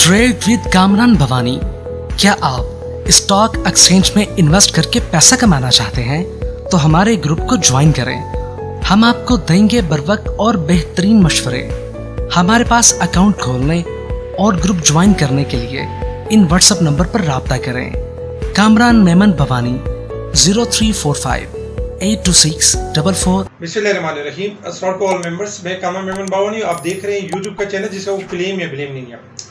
Trade with Kamran Bhavani क्या आप stock exchange में इन्वेस्ट करके पैसा कमाना चाहते हैं? तो हमारे ग्रुप को ज्वाइन करें। हम आपको देंगे बर और बेहतरीन मशवरे। हमारे पास अकाउंट खोलने और ग्रुप ज्वाइन करने के लिए इन व्हाट्सएप नंबर पर रबता करें। Kamran Memon Bhawani zero three four five eight two six double four Rahim अस्सलाम ऑल मेंबर्स मैं कामरान मेमन भवानी, आप देख रहे हैं यूट्यूब का चैनल जिसका वो क्लेम या ब्लेम नहीं है।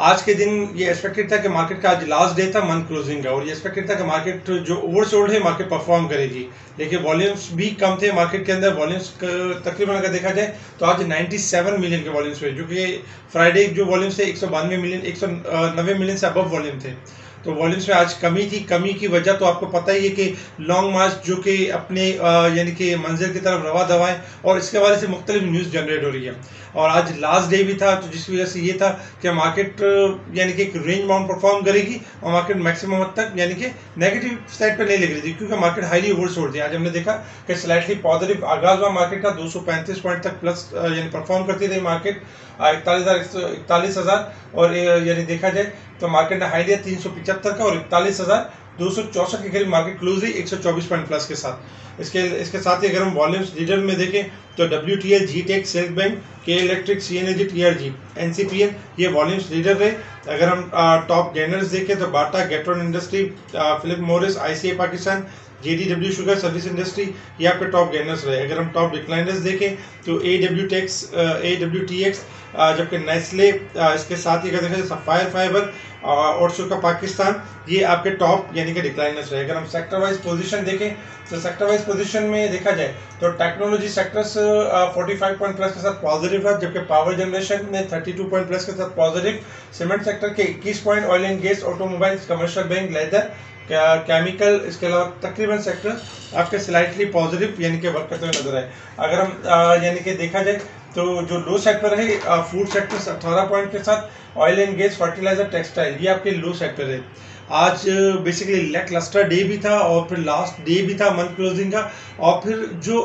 आज के दिन ये एक्सपेक्टेड था कि मार्केट का आज लास्ट डे था मंथ क्लोजिंग का, और ये एक्सपेक्टेड था कि मार्केट जो ओवर सोल्ड है मार्केट परफॉर्म करेगी। लेकिन वॉल्यूम्स भी कम थे मार्केट के अंदर वॉल्यूम्स तकरीबन अगर देखा जाए तो आज 97 मिलियन के वॉल्यूम्स हुए, जो कि फ्राइडे जो वॉल्यूम्स थे, एक सौ बानवे मिलियन एक सौ नब्बे मिलियन से अबव वॉल्यूम थे। तो वॉल्यूम्स में आज कमी थी, कमी की वजह तो आपको पता ही है कि लॉन्ग मार्च जो कि अपने यानी कि मंजिल की तरफ़ रवा दवाएँ और इसके हवाले से मुख्तलिफ़ न्यूज़ जनरेट हो रही है। और आज लास्ट डे भी था तो जिस वजह से ये था कि मार्केट यानी कि एक रेंज बाउंड परफॉर्म करेगी और मार्केट मैक्सिमम हद तक, यानी कि नेगेटिव साइड पर नहीं लग रही थी, क्योंकि मार्केट हाईली ओवर सोल्ड थी। आज हमने देखा कि स्लाइटली पॉजिटिव आगाज़ हुआ मार्केट का, दो सौ पैंतीस पॉइंट तक प्लस यानी परफॉर्म करती रही मार्केट इकतालीस हज़ार इकतालीस हज़ार, और यानी देखा जाए तो मार्केट ने हाई लिया तीन सौ का और इकतालीस हज़ार दो के करीब मार्केट क्लोज रही एक सौ चौबीस पॉइंट प्लस के साथ। इसके इसके साथ ही अगर हम वॉल्यूम्स लीडर में देखें तो W T L G tech self bank K electric C N A G T R G N C P L ये वॉल्यूम्स लीडर रहे। अगर हम टॉप गेनर्स देखें तो Bata Gatron industry Philip Morris I C I Pakistan J D W sugar service industry ये आपके top gainers रहे। अगर हम टॉप डिक्लाइनर्स देखें तो A W tex A W T X जबकि नेस्ले इसके साथ ही अगर देखें सफायर फाइबर और का पाकिस्तान, ये आपके टॉप यानी कि डिक्लाइनर्स रहे। अगर हम सेक्टर वाइज पोजीशन देखें तो सेक्टर वाइज पोजीशन में देखा जाए तो टेक्नोलॉजी सेक्टर्स 45 पॉइंट प्लस के साथ पॉजिटिव है जबकि पावर जनरेशन में 32 पॉइंट प्लस के साथ पॉजिटिव सीमेंट सेक्टर के 21 point oil and gas automobile commercial bank leather chemical इसके अलावा तकरीबन सेक्टर आपके स्लाइटली पॉजिटिव यानी कि वर्क करते हुए नज़र आए। अगर हम यानी कि देखा जाए तो जो लो सेक्टर है फ़ूड सेक्टर अठारह पॉइंट के साथ oil and gas fertiliser textile ये आपके लो सेक्टर है। आज बेसिकली लेक लस्टर डे भी था और फिर लास्ट डे भी था मंथ क्लोजिंग का और फिर जो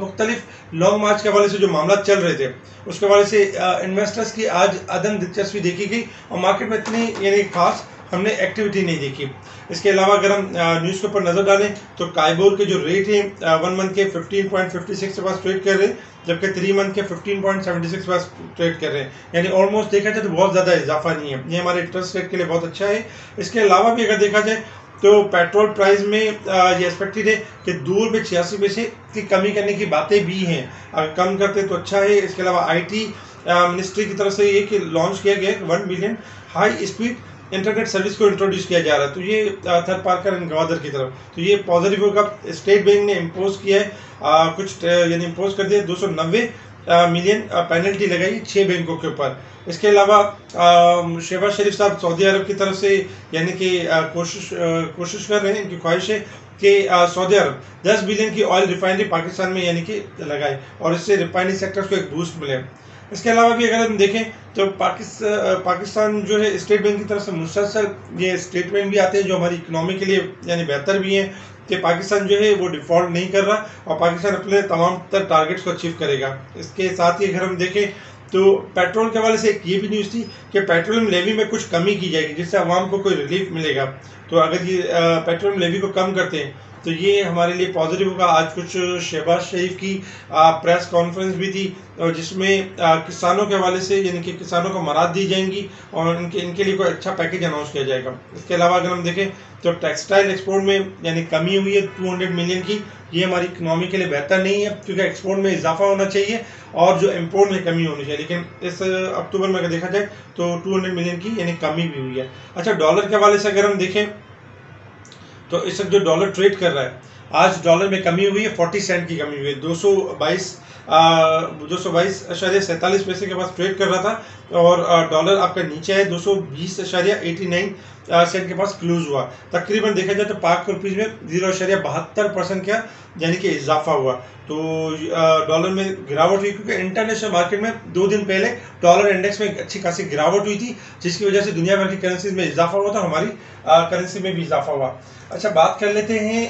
मुख्तलिफ़ लॉन्ग मार्च के हवाले से जो मामला चल रहे थे, उसके हवाले से इन्वेस्टर्स की आज अदम दिलचस्पी देखी गई और मार्केट में इतनी, यानी खास हमने एक्टिविटी नहीं देखी। इसके अलावा अगर हम न्यूज़ के ऊपर नज़र डालें तो कायबोर के जो रेट है वन मंथ के 15.56 के पास ट्रेड कर रहे हैं। जबकि थ्री मंथ के 15.76 के पास ट्रेड कर रहे हैं। यानी ऑलमोस्ट देखा जाए तो बहुत ज़्यादा इजाफा नहीं है। ये हमारे इंटरेस्ट रेट के लिए बहुत अच्छा है। इसके अलावा भी अगर देखा जाए तो पेट्रोल प्राइस में ये एक्सपेक्टेड है कि दूर रुपये छियासी पैसे की कमी करने की बातें भी हैं। अगर कम करते तो अच्छा है। इसके अलावा आईटी मिनिस्ट्री की तरफ़ से ये कि लॉन्च किया गया one billion high speed internet service को इंट्रोड्यूस किया जा रहा है। तो ये थर्ड पार्कर एंड गवादर की तरफ़। तो ये पॉजिटिव होगा स्टेट बैंक ने इम्पोज किया है। आ, कुछ यानी इम्पोज कर दिया दो सौ नब्बे मिलियन पेनल्टी लगाई छः बैंकों के ऊपर। इसके अलावा शहबाज शरीफ साहब सऊदी अरब की तरफ़ से यानी कि कोशिश कोशिश कर रहे हैं इनकी ख्वाहिश है कि सऊदी अरब 10 बिलियन की ऑयल रिफाइनरी पाकिस्तान में यानी कि लगाए और इससे रिफाइनरी सेक्टर्स को एक बूस्ट मिले। इसके अलावा भी अगर हम देखें तो पाकिस्तान पाकिस्तान जो है, स्टेट बैंक की तरफ़ से मुसलसल ये स्टेटमेंट भी आते हैं जो हमारी इकनॉमी के लिए, यानी बेहतर भी हैं, कि पाकिस्तान जो है, वो डिफ़ॉल्ट नहीं कर रहा, और पाकिस्तान अपने तमाम तर टारगेट्स को अचीव करेगा। इसके साथ ही अगर हम देखें तो पेट्रोल के हवाले से एक ये भी न्यूज़ थी कि पेट्रोलियम लेवी में कुछ कमी की जाएगी, जिससे आवाम को कोई रिलीफ मिलेगा। तो अगर ये पेट्रोलियम लेवी को कम करते हैं तो ये हमारे लिए पॉजिटिव होगा। आज कुछ शहबाज शरीफ की प्रेस कॉन्फ्रेंस भी थी, और जिसमें किसानों के हवाले से, यानी कि किसानों को मराद दी जाएँगी, और इनके इनके लिए कोई अच्छा पैकेज अनाउंस किया जाएगा। इसके अलावा अगर हम देखें तो टेक्सटाइल एक्सपोर्ट में, यानी कमी हुई है 200 मिलियन की। ये हमारी इकनॉमी के लिए बेहतर नहीं है, क्योंकि एक्सपोर्ट में इजाफा होना चाहिए, और जो इम्पोर्ट में कमी होनी चाहिए। लेकिन इस अक्टूबर में अगर देखा जाए तो 200 मिलियन की, यानी कमी भी हुई है। अच्छा डॉलर के हवाले से अगर हम देखें तो इस वक्त जो डॉलर ट्रेड कर रहा है आज डॉलर में कमी हुई है, फोर्टी सेंट की कमी हुई है, दो सौ बाईस दो सौ बाईस अशारिया सैंतालीस पैसे के पास ट्रेड कर रहा था और डॉलर आपका नीचे है, दो सौ बीस अशारिया एटी नाइन सेंट के पास क्लोज हुआ। तकरीबन देखा जाए तो पाक रुपीज़ में ज़ीरो अशरिया बहत्तर परसेंट का, यानी कि इजाफा हुआ। तो डॉलर में गिरावट हुई क्योंकि इंटरनेशनल मार्केट में दो दिन पहले डॉलर इंडेक्स में अच्छी खासी गिरावट हुई थी, जिसकी वजह से दुनिया भर की करेंसीज में इजाफा हुआ था, हमारी करेंसी में भी इजाफा हुआ। अच्छा बात कर लेते हैं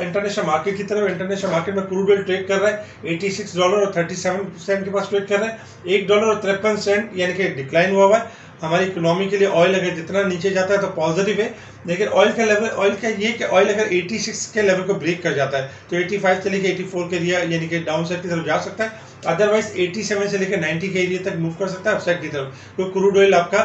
इंटरनेशनल मार्केट की तरफ़ इंटरनेशनल मार्केट में क्रूड ऑयल ट्रेड कर रहा है 86 डॉलर और 37 सेंट के पास ट्रेड कर रहा है। एक डॉलर और तिरपन सेंट यानी कि डिक्लाइन हुआ हुआ है। हमारी इकोनॉमी के लिए ऑयल अगर जितना नीचे जाता है तो पॉजिटिव है। लेकिन ऑयल का लेवल ऑयल का ये कि ऑयल अगर 86 के लेवल को ब्रेक कर जाता है तो 85 से लेकर 84 के लिए यानी कि डाउन साइड की तरफ़ जा सकता है। अदरवाइज़ 87 से लेकर 90 के एरिया तक मूव कर सकता है अपसाइड की तरफ़। क्योंकि क्रूड ऑयल आपका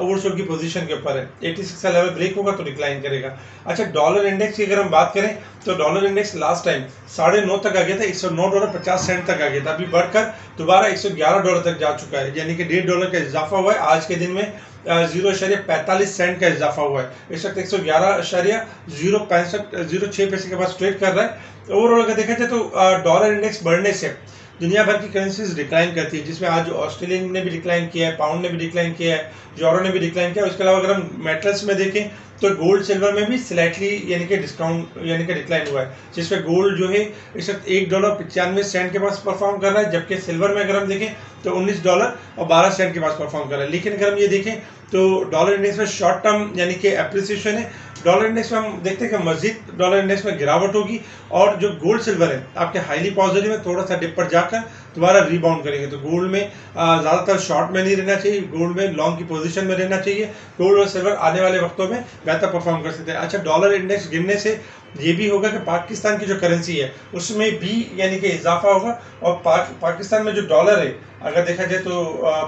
ओवरसोल्ड की पोजीशन के ऊपर है। 86 का लेवल ब्रेक होगा तो डिक्लाइन करेगा। अच्छा डॉलर इंडेक्स की अगर हम बात करें तो डॉलर इंडेक्स लास्ट टाइम साढ़े नौ तक आ गया था, एक सौ नौ डॉलर पचास सेंट तक आ गया था। अभी बढ़कर दोबारा एक सौ ग्यारह डॉलर तक जा चुका है। यानी कि डेढ़ डॉलर का इजाफा हुआ है। आज के दिन में ज़ीरो अशरिया पैंतालीस सेंट का इजाफा हुआ है। इस वक्त एक सौ ग्यारह अशरिया ज़ीरो पैंसठ ज़ीरो छः पैसे के पास ट्रेड कर रहा है। ओवरऑल अगर देखा जाए तो डॉलर इंडेक्स बढ़ने से दुनिया भर की करेंसीज डिक्लाइन करती है, जिसमें आज ऑस्ट्रेलियन ने भी डिक्लाइन किया है पाउंड ने भी डिक्लाइन किया है जोरो ने भी डिक्लाइन किया है। उसके अलावा अगर हम मेटल्स में देखें तो गोल्ड सिल्वर में भी स्लाइटली यानी कि डिस्काउंट यानी कि डिक्लाइन हुआ है, जिसमें गोल्ड जो है, इस वक्त एक डॉलर पचानवे सेंट के पास परफॉर्म कर रहा है, जबकि सिल्वर में अगर हम देखें तो उन्नीस डॉलर और बारह सेंट के पास परफॉर्म कर रहा है। लेकिन अगर हम ये देखें तो डॉलर इंडेक्स में शॉर्ट टर्म यानी कि अप्रिसिएशन है डॉलर इंडेक्स में हम देखते हैं कि मजीद डॉलर इंडेक्स में गिरावट होगी और जो गोल्ड सिल्वर है आपके हाईली पॉजिटिव में थोड़ा सा डिप पर जाकर दोबारा रिबाउंड करेंगे। तो गोल्ड में ज़्यादातर शॉर्ट में नहीं रहना चाहिए गोल्ड में लॉन्ग की पोजीशन में रहना चाहिए। गोल्ड और सिल्वर आने वाले वक्तों में बेहतर परफॉर्म कर सकते हैं। अच्छा डॉलर इंडेक्स गिरने से ये भी होगा कि पाकिस्तान की जो करेंसी है उसमें भी यानी कि इजाफा होगा और पाक, पाकिस्तान में जो डॉलर है अगर देखा जाए तो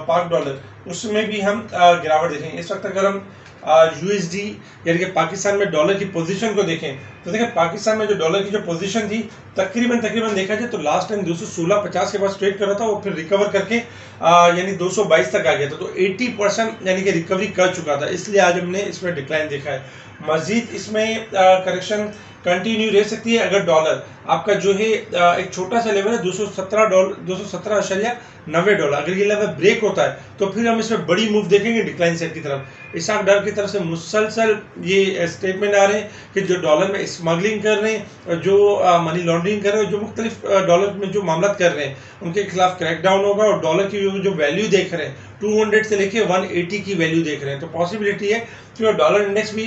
पाक डॉलर उसमें भी हम गिरावट देखेंगे। इस वक्त अगर हम यूएसडी यानी कि पाकिस्तान में डॉलर की पोजीशन को देखें तो देखें पाकिस्तान में जो डॉलर की जो पोजीशन थी, तकरीबन तकरीबन देखा जाए तो लास्ट टाइम दो सौ सोलह पचास के पास ट्रेड कर रहा था, वो फिर रिकवर करके यानी दो सौ बाईस तक आ गया था। तो एट्टी परसेंट यानी कि रिकवरी कर चुका था। इसलिए आज हमने इसमें डिक्लाइन देखा है। मजीद इसमें करेक्शन कंटिन्यू रह सकती है अगर डॉलर आपका जो है एक छोटा सा लेवल है, दो सौ सत्रह डॉलर दो सौ सत्रह अशलिया नब्बे डॉलर। अगर ये लेवल ब्रेक होता है तो फिर हम इसमें बड़ी मूव देखेंगे डिक्लाइन साइड की तरफ़। इसाक डर की तरफ़ से मुसलसल ये स्टेटमेंट आ रहे हैं कि जो डॉलर में स्मगलिंग कर रहे हैं, जो मनी लॉन्ड्रिंग कर रहे हैं, जो मुख्तलिफ़ डॉलर में जो मामला कर रहे हैं, उनके खिलाफ क्रैकडाउन होगा और डॉलर की जो वैल्यू देख रहे हैं 200 से लेके 180 की वैल्यू देख रहे हैं। तो पॉसिबिलिटी है कि डॉलर इंडेक्स भी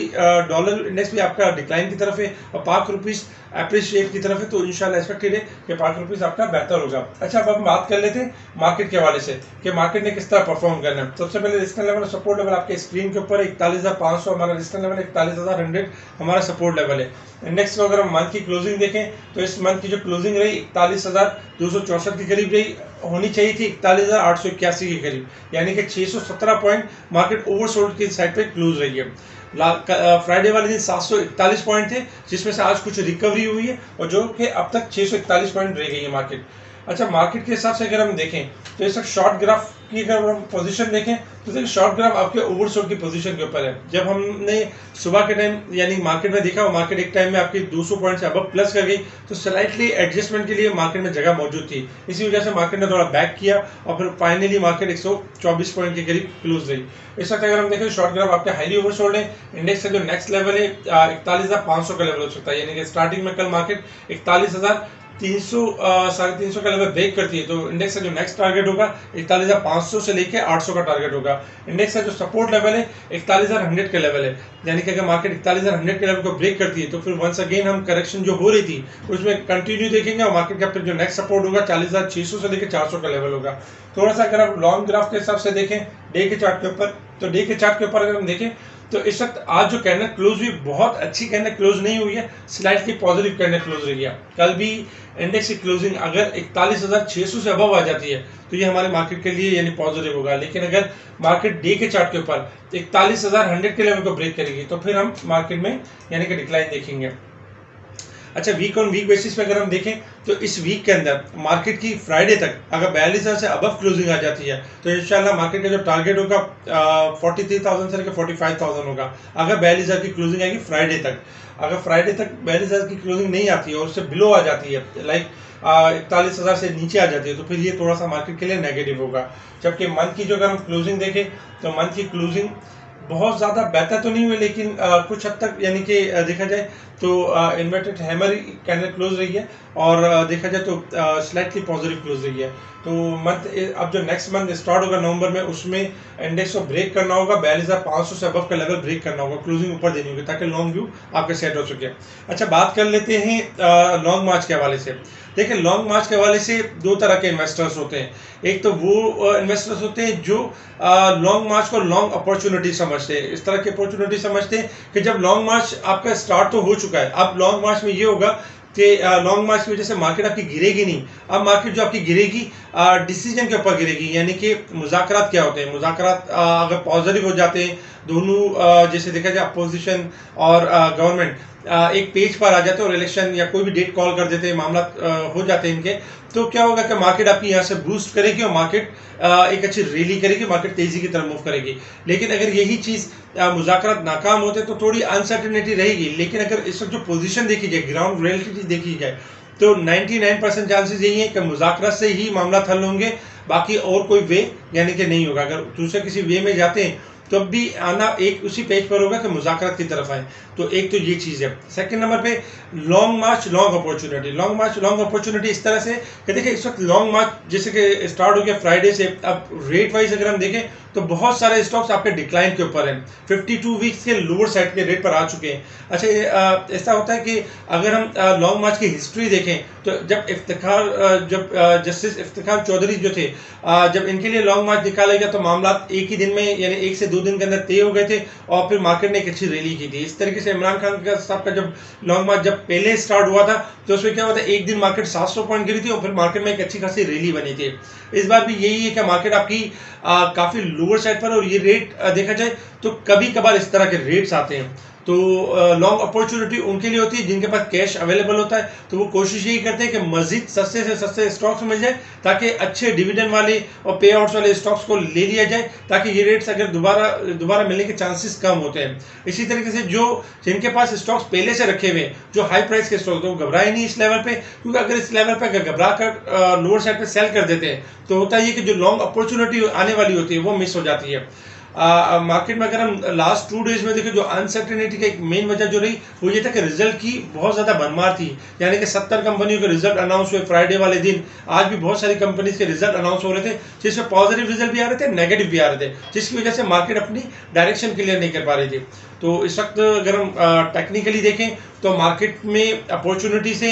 डॉलर इंडेक्स भी आपका डिक्लाइन की तरफ़ है और पाक रुपीज़ अप्रिशिएट की तरफ़ है तो इंशाल्लाह एक्सपेक्टेड है कि पाक रुपीज़ आपका बेहतर होगा। अच्छा अब हम बात कर लेते हैं मार्केट के हवाले से कि मार्केट ने किस तरह परफॉर्म करना है। सबसे पहले रिस्टन लेवल सपोर्ट लेवल आपके स्क्रीन के ऊपर इकतालीस हज़ार पाँच सौ, हमारा रिस्टन लेवल इकतालीस हज़ार हंड्रेड हमारा सपोर्ट लेवल है। को अगर हम मंथ की क्लोजिंग देखें तो इस मंथ की जो क्लोजिंग रही, इकतालीस हज़ार दो सौ चौसठ के करीब रही, होनी चाहिए थी इकतालीस हज़ार आठ सौ इक्यासी के करीब, यानी कि छः सौ सत्रह पॉइंट मार्केट ओवरसोल्ड की साइड पे क्लोज रही है। फ्राइडे वाले दिन सात सौ इकतालीस पॉइंट थे, जिसमें से आज कुछ रिकवरी हुई है, और जो कि अब तक छः सौ इकतालीस पॉइंट रह गई है मार्केट अच्छा मार्केट के हिसाब से अगर हम देखें तो इस वक्त शॉर्ट ग्राफ की अगर हम पोजीशन देखें तो देखिए शॉर्ट ग्राफ आपके ओवरसोल्ड की पोजीशन के ऊपर है। जब हमने सुबह के टाइम यानी मार्केट में देखा मार्केट एक टाइम में आपकी 200 पॉइंट से अब प्लस कर गई तो स्लाइटली एडजस्टमेंट के लिए मार्केट में जगह मौजूद थी। इसी वजह से मार्केट ने थोड़ा बैक किया, और फिर फाइनली मार्केट एक सौ चौबीस पॉइंट के करीब क्लोज रही। इस वक्त अगर हम देखें शॉर्ट ग्राफ आपके हाईली ओवरसोल्ड है इंडेक्स का जो नेक्स्ट लेवल है इकतालीस का लेवल हो सकता है। यानी कि स्टार्टिंग में कल मार्केट इकतालीस तीन सौ साढ़े तीन सौ का लेवल ब्रेक करती है तो इंडेक्स का जो नेक्स्ट टारगेट होगा, इकतालीस हज़ार पाँच सौ से लेकर आठ सौ का टारगेट होगा। इंडेक्स का जो सपोर्ट लेवल है, इकतालीस हज़ार हंड्रेड का लेवल है। यानी कि अगर मार्केट इकतालीस हज़ार हंड्रेड के लेवल को ब्रेक करती है तो फिर वंस अगेन हम करेक्शन जो हो रही थी, उसमें कंटिन्यू देखेंगे और मार्केट का फिर जो नेक्स्ट सपोर्ट होगा, चालीस हज़ार छः सौ से लेकर चार सौ का लेवल होगा। थोड़ा सा अगर आप लॉन्ग ग्राफ के हिसाब से देखें डे के चार्ट के ऊपर तो डे के चार्ट के ऊपर अगर हम देखें तो इस वक्त आज जो कैंडल क्लोज हुई, बहुत अच्छी कैंडल क्लोज नहीं हुई है। स्लाइटली पॉजिटिव कैंडल क्लोज रही है। कल भी इंडेक्स की क्लोजिंग अगर इकतालीस हज़ार छह सौ से अबव आ जाती है तो ये हमारे मार्केट के लिए यानी पॉजिटिव होगा। लेकिन अगर मार्केट डे के चार्ट के ऊपर इकतालीस हज़ार हंड्रेड के लेवल को ब्रेक करेगी तो फिर हम मार्केट में यानी कि डिक्लाइन देखेंगे। अच्छा वीक ऑन वीक बेसिस पे अगर हम देखें तो इस वीक के अंदर मार्केट की फ्राइडे तक अगर बयालीस हज़ार से अबव क्लोजिंग आ जाती है तो इंशाल्लाह मार्केट का जो टारगेट होगा फोर्टी थ्री थाउज़ेंड से लेकर फोर्टी फाइव थाउज़ेंड होगा। अगर बयालीस हज़ार की क्लोजिंग आएगी फ्राइडे तक। अगर फ्राइडे तक बयालीस हज़ार की क्लोजिंग नहीं आती है और उससे बिलो आ जाती है लाइक इकतालीस हज़ार से नीचे आ जाती है तो फिर ये थोड़ा सा मार्केट के लिए नेगेटिव होगा। जबकि मंथ की जो अगर हम क्लोजिंग देखें तो मंथ की क्लोजिंग बहुत ज़्यादा बेहतर तो नहीं हुई लेकिन आ, कुछ हद तक यानी कि देखा जाए तो इन्वर्टेड हैमर कैंडल क्लोज रही है और देखा जाए तो स्लाइटली पॉजिटिव क्लोज रही है। तो मंथ अब जो नेक्स्ट मंथ स्टार्ट होगा नवंबर में, उसमें इंडेक्स को ब्रेक करना होगा बयालीस हज़ार पाँच सौ से अबव का लेवल ब्रेक करना होगा क्लोजिंग ऊपर देनी होगी, ताकि लॉन्ग व्यू आपके सेट हो सके। अच्छा बात कर लेते हैं लॉन्ग मार्च के हवाले से। देखिए लॉन्ग मार्च के हवाले से दो तरह के इन्वेस्टर्स होते हैं। एक तो वो इन्वेस्टर्स होते हैं जो लॉन्ग मार्च को लॉन्ग अपॉर्चुनिटी समझते हैं। इस तरह की अपॉर्चुनिटी समझते हैं कि जब लॉन्ग मार्च आपका स्टार्ट तो हो चुका है। अब लॉन्ग मार्च में ये होगा कि लॉन्ग मार्च की वजह से मार्केट आपकी गिरेगी नहीं। अब मार्केट जो आपकी गिरेगी डिसीज़न के ऊपर गिरेगी, यानी कि मुजाकरात क्या होते हैं? मुजाकरात अगर पॉजिटिव हो जाते हैं, दोनों जैसे देखा जाए अपोजिशन और गवर्नमेंट एक पेज पर आ जाते हैं और इलेक्शन या कोई भी डेट कॉल कर देते हैं, मामला हो जाते हैं इनके तो क्या होगा कि मार्केट आपकी यहाँ से बूस्ट करेगी और मार्केट एक अच्छी रैली करेगी मार्केट तेज़ी की तरफ़ मूव करेगी। लेकिन अगर यही चीज़ मुजाकर नाकाम होते तो थोड़ी अनसर्टेनिटी रहेगी। लेकिन अगर इस वक्त जो पोजिशन देखी जाए ग्राउंड रियलिटी देखी जाए तो 99 परसेंट चांसेस यही है कि मुजाकर से ही मामला हल होंगे। बाकी और कोई वे यानी कि नहीं होगा। अगर दूसरे किसी वे में जाते हैं तो अब भी आना एक उसी पेज पर होगा कि मुजाकर की तरफ़ आए। तो एक तो ये चीज़ है। सेकंड नंबर पे long march long opportunity long march long opportunity इस तरह से कि देखिए इस वक्त लॉन्ग मार्च जैसे कि स्टार्ट हो गया फ्राइडे से। अब रेट वाइज अगर हम देखें तो बहुत सारे स्टॉक्स आपके डिक्लाइन के ऊपर हैं। 52 वीक्स के लोअर साइड के रेट पर आ चुके हैं। अच्छा ऐसा होता है कि अगर हम लॉन्ग मार्च की हिस्ट्री देखें तो जब इफ्तार जब जस्टिस इफ्तार चौधरी जो थे जब इनके लिए लॉन्ग मार्च निकाला गया तो मामला एक ही दिन में, यानी एक से दो दिन के अंदर तय हो गए थे, और फिर मार्केट ने एक अच्छी रैली की थी। इस तरीके से इमरान खान का साहब का जब लॉन्ग मार्च जब पहले स्टार्ट हुआ था तो उसमें क्या हुआ था, एक दिन मार्केट 700 पॉइंट गिरी थी, और फिर मार्केट में एक अच्छी खासी रैली बनी थी। इस बार भी यही है कि मार्केट आपकी काफ़ी लोअर साइड पर और ये रेट देखा जाए तो कभी कभार इस तरह के रेट्स आते हैं। तो लॉन्ग अपॉर्चुनिटी उनके लिए होती है, जिनके पास कैश अवेलेबल होता है तो वो कोशिश यही करते हैं कि मजीद सस्ते से सस्ते स्टॉक्स मिल जाए, ताकि अच्छे डिविडेंड वाले और पे आउट्स वाले स्टॉक्स को ले लिया जाए, ताकि ये रेट्स अगर दोबारा दोबारा मिलने के चांसेस कम होते हैं। इसी तरीके से जो, जिनके पास स्टॉक्स पहले से रखे हुए जो हाई प्राइस के स्टॉक्स तो घबराए नहीं इस लेवल पे, क्योंकि अगर इस लेवल पे अगर घबरा कर लोअर साइड पे सेल कर देते हैं तो होता है कि जो लॉन्ग अपॉर्चुनिटी आने वाली होती है, वो मिस हो जाती है। मार्केट में अगर हम लास्ट टू डेज़ में देखें, जो अनसर्टेनिटी का एक मेन वजह जो रही, वो ये था कि रिज़ल्ट की बहुत ज़्यादा भरमार थी। यानी कि सत्तर कंपनियों के रिज़ल्ट अनाउंस हुए फ्राइडे वाले दिन, आज भी बहुत सारी कंपनीज़ के रिज़ल्ट अनाउंस हो रहे थे, जिसमें पॉजिटिव रिज़ल्ट भी आ रहे थे नेगेटिव भी आ रहे थे, जिसकी वजह से मार्केट अपनी डायरेक्शन क्लियर नहीं कर पा रही थी। तो इस वक्त अगर हम टेक्निकली देखें तो मार्केट में अपॉर्चुनिटी से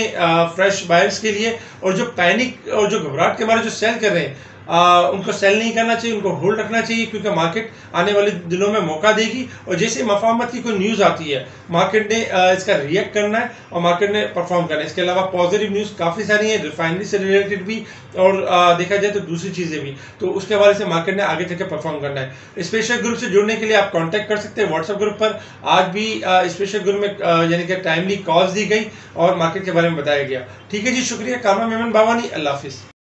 फ्रेश बायर्स के लिए और जो पैनिक और जो घबराहट के बारे जो सेल कर रहे हैं आ, उनको सेल नहीं करना चाहिए उनको होल्ड रखना चाहिए क्योंकि मार्केट आने वाले दिनों में मौका देगी। और जैसे मफामत की कोई न्यूज़ आती है मार्केट ने आ, इसका रिएक्ट करना है और मार्केट ने परफॉर्म करना है। इसके अलावा पॉजिटिव न्यूज़ काफ़ी सारी है रिफाइनरी से रिलेटेड भी और आ, देखा जाए तो दूसरी चीज़ें भी। तो उसके हवाले से मार्केट ने आगे चलकर परफॉर्म करना है। स्पेशल ग्रुप से जुड़ने के लिए आप कॉन्टैक्ट कर सकते हैं व्हाट्सएप ग्रुप पर। आज भी स्पेशल ग्रुप में यानी कि टाइमली कॉल्स दी गई और मार्केट के बारे में बताया गया। ठीक है जी शुक्रिया। कामा मेमन बावानी अल्लाह हाफिज़।